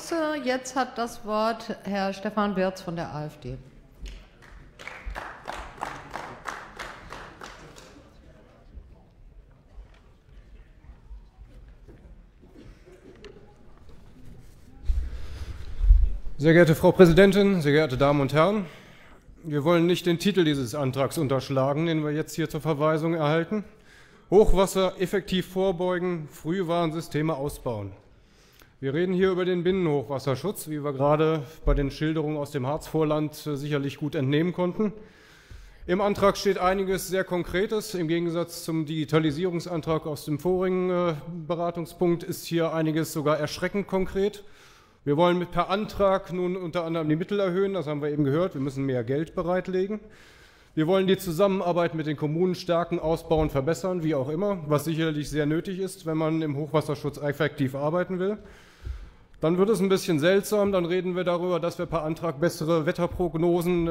Bosse. Jetzt hat das Wort Herr Stefan Wirz von der AfD. Sehr geehrte Frau Präsidentin, sehr geehrte Damen und Herren, wir wollen nicht den Titel dieses Antrags unterschlagen, den wir jetzt hier zur Verweisung erhalten. Hochwasser effektiv vorbeugen, Frühwarnsysteme ausbauen. Wir reden hier über den Binnenhochwasserschutz, wie wir gerade bei den Schilderungen aus dem Harzvorland äh, sicherlich gut entnehmen konnten. Im Antrag steht einiges sehr Konkretes. Im Gegensatz zum Digitalisierungsantrag aus dem vorigen äh, Beratungspunkt ist hier einiges sogar erschreckend konkret. Wir wollen per Antrag nun unter anderem die Mittel erhöhen, das haben wir eben gehört, wir müssen mehr Geld bereitlegen. Wir wollen die Zusammenarbeit mit den Kommunen stärken, ausbauen, verbessern, wie auch immer, was sicherlich sehr nötig ist, wenn man im Hochwasserschutz effektiv arbeiten will. Dann wird es ein bisschen seltsam, dann reden wir darüber, dass wir per Antrag bessere Wetterprognosen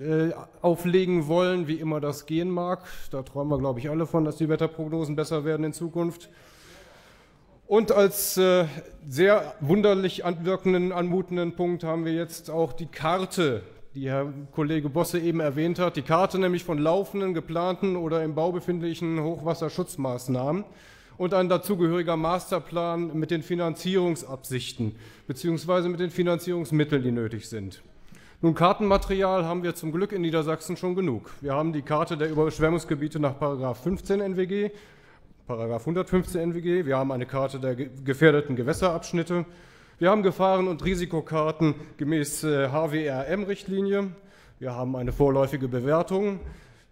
äh, äh auflegen wollen, wie immer das gehen mag. Da träumen wir, glaube ich, alle von, dass die Wetterprognosen besser werden in Zukunft. Und als äh, sehr wunderlich anwirkenden, anmutenden Punkt haben wir jetzt auch die Karte, die Herr Kollege Bosse eben erwähnt hat, die Karte nämlich von laufenden, geplanten oder im Bau befindlichen Hochwasserschutzmaßnahmen und ein dazugehöriger Masterplan mit den Finanzierungsabsichten bzw. mit den Finanzierungsmitteln, die nötig sind. Nun, Kartenmaterial haben wir zum Glück in Niedersachsen schon genug. Wir haben die Karte der Überschwemmungsgebiete nach 15 NWG, Paragraph 115 NWG. Wir haben eine Karte der gefährdeten Gewässerabschnitte. Wir haben Gefahren- und Risikokarten gemäß HWRM-Richtlinie. Äh, wir haben eine vorläufige Bewertung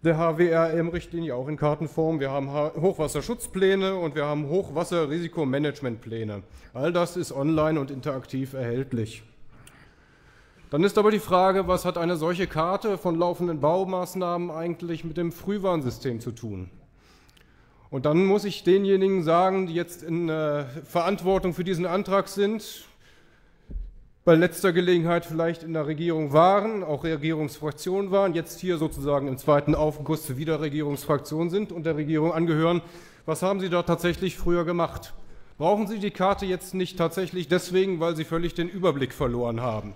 der HWRM-Richtlinie, auch in Kartenform. Wir haben Hochwasserschutzpläne und wir haben Hochwasserrisikomanagementpläne. All das ist online und interaktiv erhältlich. Dann ist aber die Frage, was hat eine solche Karte von laufenden Baumaßnahmen eigentlich mit dem Frühwarnsystem zu tun? Und dann muss ich denjenigen sagen, die jetzt in äh, Verantwortung für diesen Antrag sind, bei letzter Gelegenheit vielleicht in der Regierung waren, auch Regierungsfraktionen waren, jetzt hier sozusagen im zweiten Aufguss wieder Regierungsfraktionen sind und der Regierung angehören. Was haben Sie da tatsächlich früher gemacht? Brauchen Sie die Karte jetzt nicht tatsächlich deswegen, weil Sie völlig den Überblick verloren haben?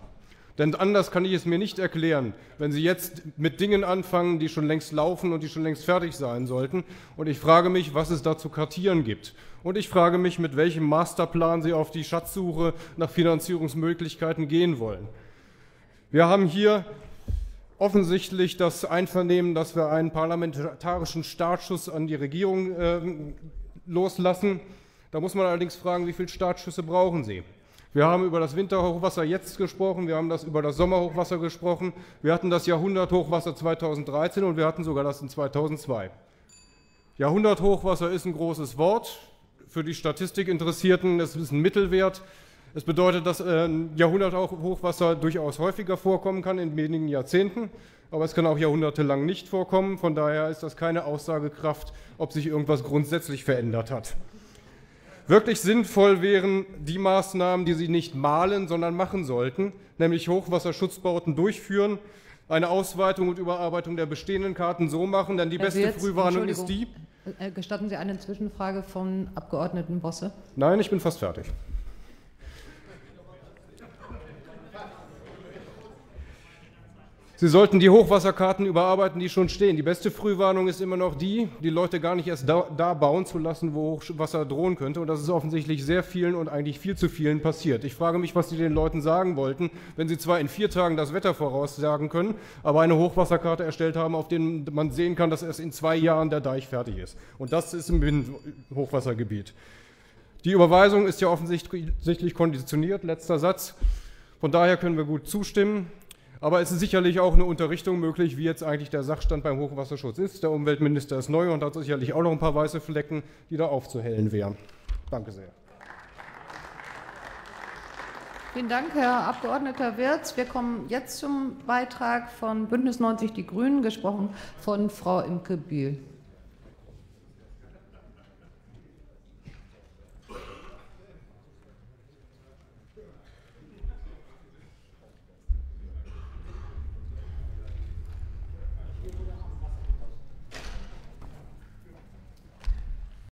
Denn anders kann ich es mir nicht erklären, wenn Sie jetzt mit Dingen anfangen, die schon längst laufen und die schon längst fertig sein sollten. Und ich frage mich, was es da zu kartieren gibt. Und ich frage mich, mit welchem Masterplan Sie auf die Schatzsuche nach Finanzierungsmöglichkeiten gehen wollen. Wir haben hier offensichtlich das Einvernehmen, dass wir einen parlamentarischen Startschuss an die Regierung äh, loslassen. Da muss man allerdings fragen, wie viele Startschüsse brauchen Sie? Wir haben über das Winterhochwasser jetzt gesprochen, wir haben das über das Sommerhochwasser gesprochen, wir hatten das Jahrhunderthochwasser 2013 und wir hatten sogar das in 2002. Jahrhunderthochwasser ist ein großes Wort. Für die Statistikinteressierten das ist ein Mittelwert. Es bedeutet, dass äh, ein Jahrhunderthochwasser durchaus häufiger vorkommen kann in wenigen Jahrzehnten, aber es kann auch jahrhundertelang nicht vorkommen. Von daher ist das keine Aussagekraft, ob sich irgendwas grundsätzlich verändert hat. Wirklich sinnvoll wären die Maßnahmen, die Sie nicht malen, sondern machen sollten, nämlich Hochwasserschutzbauten durchführen, eine Ausweitung und Überarbeitung der bestehenden Karten so machen, denn die Herr beste Wirz, Frühwarnung ist die. Äh, gestatten Sie eine Zwischenfrage vom Abgeordneten Bosse? Nein, ich bin fast fertig. Sie sollten die Hochwasserkarten überarbeiten, die schon stehen. Die beste Frühwarnung ist immer noch die, die Leute gar nicht erst da, da, bauen zu lassen, wo Hochwasser drohen könnte. Und das ist offensichtlich sehr vielen und eigentlich viel zu vielen passiert. Ich frage mich, was Sie den Leuten sagen wollten, wenn Sie zwar in vier Tagen das Wetter voraussagen können, aber eine Hochwasserkarte erstellt haben, auf der man sehen kann, dass erst in zwei Jahren der Deich fertig ist. Und das ist im Hochwassergebiet. Die Überweisung ist ja offensichtlich konditioniert. Letzter Satz. Von daher können wir gut zustimmen. Aber es ist sicherlich auch eine Unterrichtung möglich, wie jetzt eigentlich der Sachstand beim Hochwasserschutz ist. Der Umweltminister ist neu und hat sicherlich auch noch ein paar weiße Flecken, die da aufzuhellen wären. Danke sehr. Vielen Dank, Herr Abgeordneter Wirz. Wir kommen jetzt zum Beitrag von Bündnis 90 Die Grünen, gesprochen von Frau Imke Bühl.